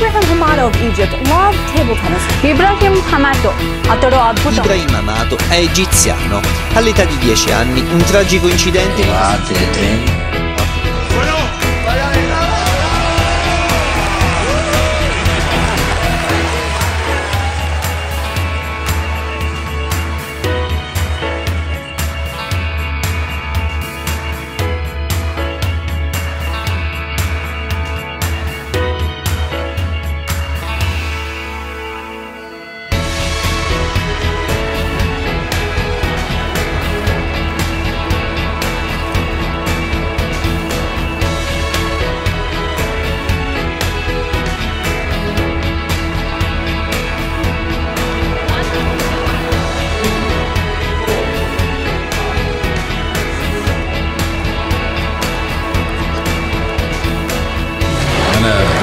Ibrahim Hamado of Egypt loved table tennis. Ibrahim Hamado adorò a Ibrahim Hamado è egiziano. All'età di 10 anni, un tragico incidente. Guardate,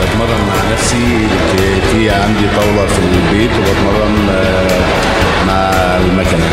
بتمرن مع نفسي في عندي طاولة في البيت وبتمرن آه، مع المكنة.